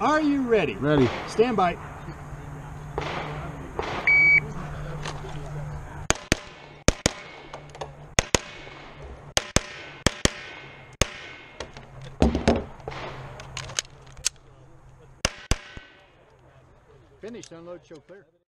Are you ready? Ready. Stand by. Finished. Unload, show clear.